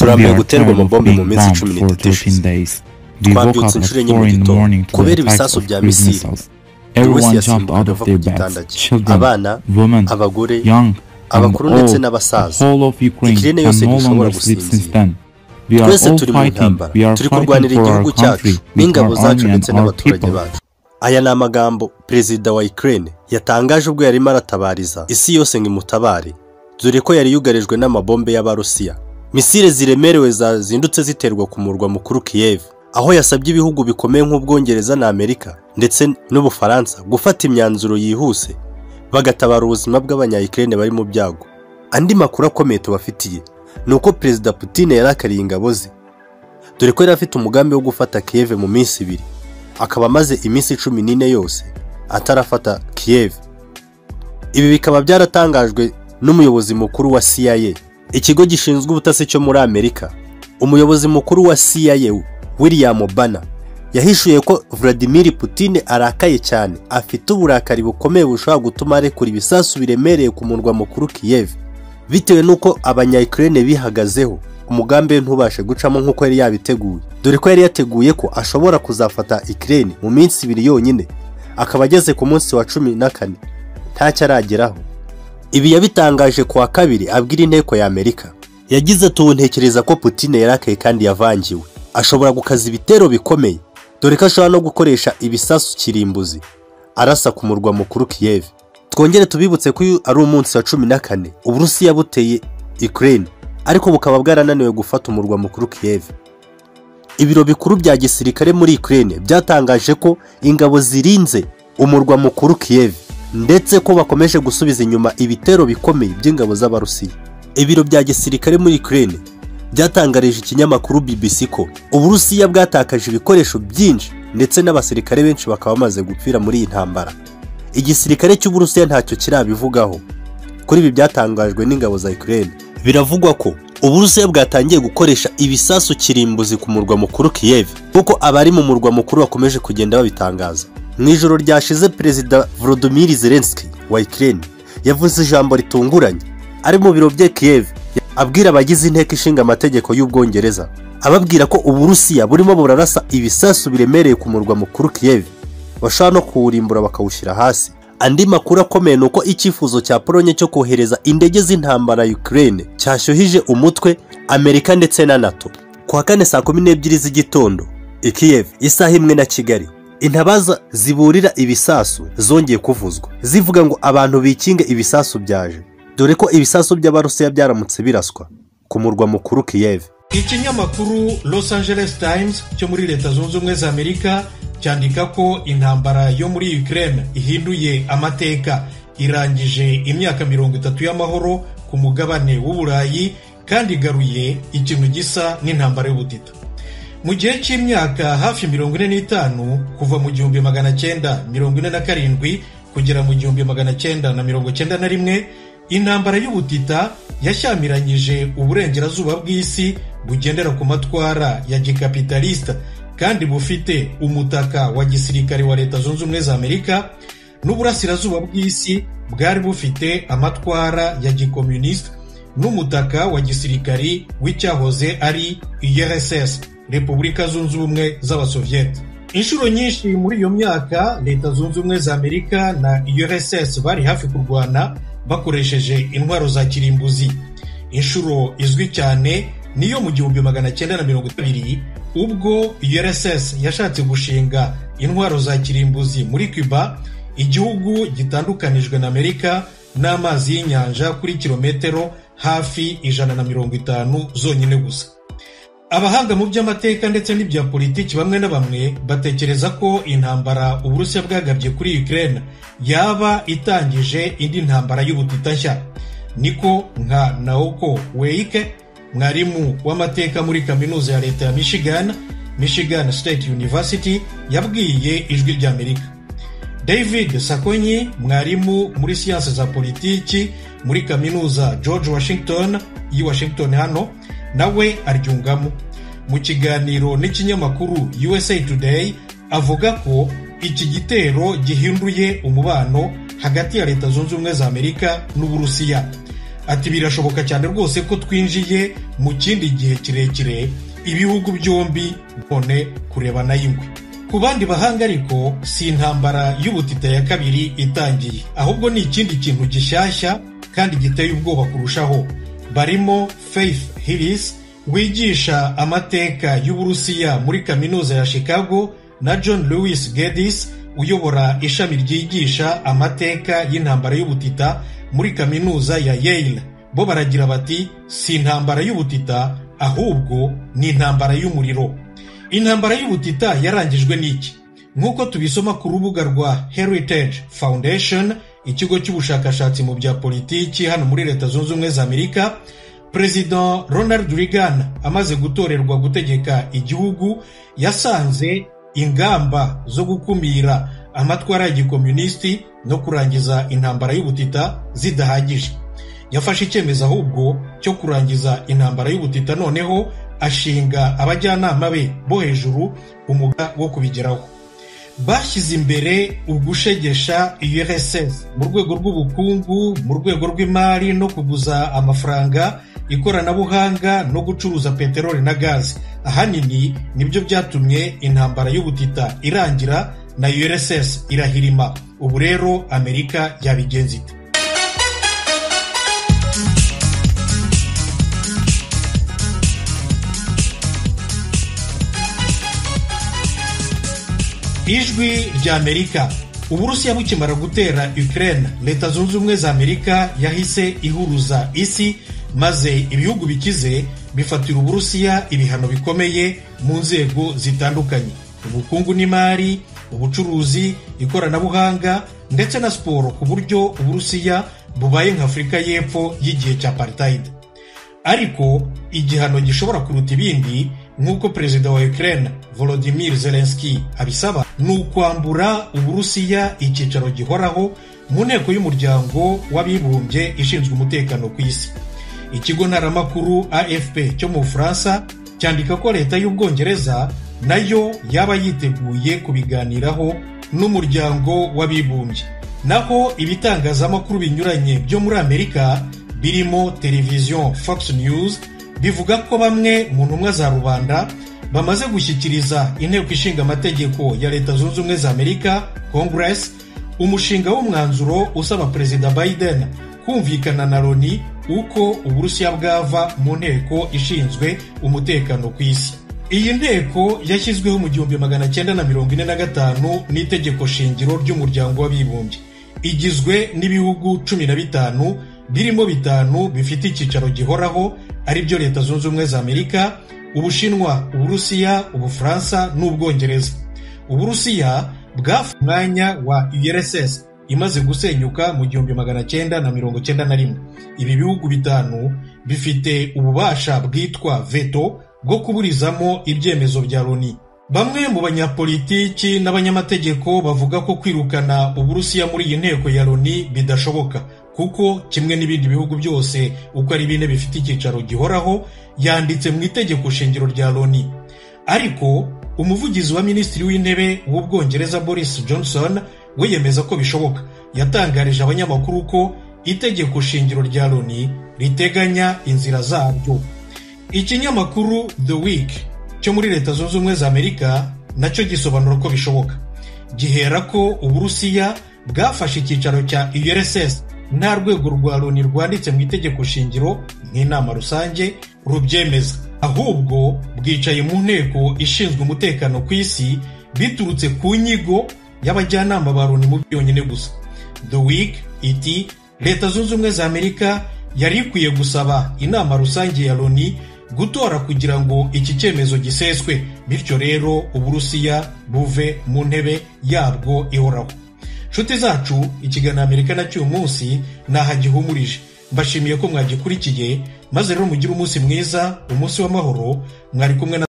turambiwe guterwa amabombe mu minsi cumi n'itatu 13 ishize twabyutse inshuro enye mu 4 in the gitondo kubera ibisasu bya misiri buri wese yasimbukaga ava ku gitanda cye abana abagore abakuru ndetse n'abasaza can yose ntishobora gusinzira. twese turi mu ntambara. Turi kurwanira igihugu cyacu. n'ingabo zacu ndetse n'abaturage bacu. Aya ni amagambo perezida wa Ukraine yatangaje ubwo yarimo aratabariza. Isi yose ngo imutabare. Dore ko yari yugarijwe n'amabombe y'abarusiya. Misile ziremerewe zazindutse ziterwa ku murwa mukuru Kiev. Aho yasabye ibihugu bikomeye nk'ubwongereza na amerika ndetse n'ubufaransa gufata imyanzuro yihuse bagatabara ubuzima bw'abanyayikirene bari mu byago. Andi makuru akomeye tubafitiye ni uko perezida Putin yarakariye ingabo ze. Dore ko yari afite umugambi wo gufata Kiev mu minsi ibiri. Akaba amaze iminsi cumi n'ine yose atarafata Kiev. Ibi bikaba byaratangajwe n'umuyobozi mukuru wa CIA ikigo gishinzwe ubutasi cyo muri Amerika. Umuyobozi mukuru wa CIA William Bana yahishuye ko Vladimir Putin arakaye cyane. Afite uburakari bukomeye bushobora gutuma arekura ibisasu biremereye ku murwa mukuru Kiev bitewe n'uko abanya-Ukraine bihagazeho umugambi we ntubashe gucamo nk'uko yari yabiteguye. Dore ko yari yateguye ko ashobora kuzafata Ukraine mu minsi ibiri yonyine akaba ageze ku munsi wa cumi na kane. Ntacyo arageraho. Ibi yabitangaje ku wa kabiri abwira inteko ya Amerika. Yagize ati ubu ntekereza ko Putin yarakaye kandi yavangiwe. Ashobora gukaza ibitero bikomeye. Dore ko ashobora no gukoresha ibisasu kirimbuzi. Arasa ku murwa mukuru Kiev. Twongere tubibutse ko uyu ari umunsi wa cumi na kane uburusiya buteye Ukraine ariko bukaba bwarananiwe gufata umurwa mukuru Kiev. Ibiro bikuru bya gisirikare muri Ukraine byatangaje ko ingabo zirinze umurwa mukuru Kiev. Ndetse ko bakomeje gusubiza inyuma ibitero bikomeye by'ingabo z'abarusiya. Ibiro bya gisirikare muri Ukraine byatangarije ikinyamakuru BBC ko uburusiya bwatakaje ibikoresho byinshi ndetse n'abasirikare benshi bakaba bamaze gupfira muri iyi ntambara. Igisirikare cy'uburusiya ntacyo kirabivugaho. Kuri ibi byatangajwe n'ingabo za Ukraine. Biravugwa ko uburusiya bwatangiye gukoresha ibisasu kirimbuzi ku murwa mukuru Kiev kuko abari mu murwa mukuru bakomeje kugenda babitangaza. Mu ijoro ryashize perezida Volodymyr Zelensky wa Ukraine yavuze ijambo ritunguranye. Ari mu biro bye Kiev abwira abagize inteko ishinga amategeko y'ubwongereza. Ababwira ko uburusiya burimo burarasa ibisasu biremereye ku murwa mukuru Kiev bashobora no kuwurimbura bakawushyira hasi. Andi makuru akomeye ni uko icyifuzo cya polonye cyo kohereza indege z'intambara Ukraine cyashyuhije umutwe amerika ndetse na nato. Ku wa kane saa kumi n'ebyiri z'igitondo i Kiev isaha imwe na kigali intabaza ziburira ibisasu zongeye kuvuzwa. Zivuga ngo abantu bikinge ibisasu byaje. Dore ko ibisasu by'abarusiya byaramutse biraswa. Ku murwa mukuru Kiev. Ikinyamakuru los angeles times cyo muri leta zunze ubumwe za amerika cyandika ko intambara yo muri ukraine ihinduye amateka. Irangije imyaka mirongo itatu y'amahoro ku mugabane w'uburayi kandi igaruye ikintu gisa n'intambara y'ubutita. Mu gihe cy'imyaka hafi mirongo ine n'itanu kuva mu gihumbi magana cyenda mirongo ine na karindwi kugera mu gihumbi magana cyenda na mirongo cyenda na rimwe intambara y'ubutita yashyamiranyije uburengerazuba bw'isi bugendera ku matwara ya gikapitalisita kandi bufite umutaka wa gisirikare wa leta zunze ubumwe za amerika n'uburasirazuba bw'isi bwari bufite amatwara ya gikomunisita n'umutaka wa gisirikari w'icyahoze ari URSS repubulika zunze ubumwe z'abasoviyete inshuro nyinshi muri iyo myaka leta zunze ubumwe za amerika na URSS bari hafi kurwana bakoresheje intwaro za kirimbuzi. Inshuro izwi cyane niyo mu gihumbi magana cyenda na mirongo ibiri ubwo URSS yashatse gushinga intwaro za kirimbuzi muri Cuba igihugu gitandukanijwe na Amerika n'amazi y'inyanja kuri kilometero hafi ijana na mirongo itanu zonyine gusa. Abahanga mu by'amateka ndetse n'ibya politiki bamwe na bamwe batekereza ko intambara uburusiya bwagabye kuri Ukraine yaba itangije indi ntambara y'ubutita nshya. Niko nka naoko weike mwarimu w'amateka muri kaminuza ya leta ya michigan michigan state university yabwiye ijwi ry'amerika david sakonyi mwarimu muri siyansi za politiki muri kaminuza george washington y'i washington hano nawe aryungamo. Mu kiganiro n'ikinyamakuru usa today avuga ko iki gitero gihinduye umubano hagati ya leta zunze ubumwe za amerika n'uburusiya. Ati birashoboka cyane rwose ko twinjiye mu kindi gihe kirekire ibihugu byombi none kurebana y'ingwe ku bandi bahanga ariko si intambara y'ubutita ya kabiri itangiye. Ahubwo ni ikindi kintu gishyashya kandi giteye ubwoba kurushaho. Barimo faith hillis wigisha amateka y'uburusiya muri kaminuza ya chicago na john lewis geddes uyobora ishami ryigisha amateka y'intambara y'ubutita muri kaminuza ya yale. Bo baragira bati si intambara y'ubutita ahubwo ni intambara y'umuriro. Intambara y'ubutita yarangijwe n'iki? Nk'uko tubisoma ku rubuga rwa heritage foundation ikigo cy'ubushakashatsi mu bya politiki hano muri leta zunze ubumwe za amerika perezida ronald reagan amaze gutorerwa gutegeka igihugu yasanze ingamba zo gukumira amatwara ya gikomunisiti no kurangiza intambara y'ubutita zidahagije. Yafashe icyemezo ahubwo cyo kurangiza intambara y'ubutita noneho ashinga abajyanama be bo hejuru umuga wo kubigeraho. Bashyize imbere ugushegesha urss mu rwego rw'ubukungu mu rwego rw'imari no kuguza amafaranga ikoranabuhanga no gucuruza peteroli na gazi. Ahanini ni byo byatumye intambara y'ubutita irangira na urss irahirima. Ubu rero amerika yabigenza ite? Ijwi rya amerika. Uburusiya bukimara gutera ukraine. Leta zunze ubumwe za amerika yahise ihuruza isi maze ibihugu bikize bifatira uburusiya ibihano bikomeye mu nzego zitandukanye. Ubukungu n'imari ubucuruzi ikoranabuhanga ndetse na siporo ku buryo uburusiya bubaye nka afurika y'epfo y'igihe cya apartheid. Ariko igihano gishobora kuruta ibindi nk'uko perezida wa Ukraine Volodymyr Zelensky abisaba ni ukwambura uburusiya icyicaro gihoraho mu nteko y'umuryango w'abibumbye ishinzwe umutekano ku isi. Ikigo ntaramakuru afp cyo mu bufaransa cyandika ko leta y'ubwongereza na yo yaba yiteguye kubiganiraho n'umuryango w'abibumbye. Naho ibitangazamakuru binyuranye byo muri amerika birimo televiziyo fox news bivuga ko bamwe mu ntumwa za rubanda bamaze gushyikiriza inteko ishinga amategeko ya leta zunze ubumwe za amerika congress umushinga w'umwanzuro usaba perezida biden kumvikana na loni uko uburusiya bwava mu nteko ishinzwe umutekano ku isi. Iyi nteko yashyizweho mu gihumbi magana cyenda na mirongo ine na gatanu n'itegeko shingiro ry'umuryango w'abibumbye. Igizwe n'ibihugu cumi na bitanu birimo bitanu bifite icyicaro gihoraho ari byo leta zunze ubumwe za amerika ubushinwa uburusiya ubufaransa n'ubwongereza. Uburusiya bwafu umwanya wa urss imaze gusenyuka mu gihumbi magana cyenda na mirongo cyenda na rimwe. Ibi bihugu bitanu bifite ububasha bwitwa veto bwo kuburizamo ibyemezo bya loni. Bamwe mu banyapolitiki n'abanyamategeko bavuga ko kwirukana uburusiya muri iyi nteko ya loni bidashoboka. Kuko kimwe n'ibindi bihugu byose uko ari bine bifite icyicaro gihoraho yanditse mu itegeko shingiro rya loni. Ariko umuvugizi wa minisitiri w'intebe w'ubwongereza boris johnson we yemeza ko bishoboka. Yatangarije abanyamakuru ko itegeko shingiro rya loni riteganya inzira zaryo. Ikinyamakuru the week cyo muri leta zunze ubumwe za amerika na cyo gisobanura ko bishoboka. Gihera ko uburusiya bwafashe icyicaro cya urss nta rwego rwa loni rwanditse mu itegeko shingiro nk'inama rusange rubyemeza. Ahubwo bwicaye mu nteko ishinzwe umutekano ku isi biturutse ku nyigo y'abajyanama ba loni mu byonyine gusa. The week iti leta zunze ubumwe za amerika yari ikwiye gusaba inama rusange ya loni gutora kugira ngo iki cyemezo giseswe. Bityo rero uburusiya buve mu ntebe yabwo ihoraho. Nshuti zacu ikiganiro amerika na cy'uyu munsi ntaho gihumurije mbashimiye ko mwagikurikiye maze rero mugire umunsi mwiza umunsi w'amahoro mwari kumwe na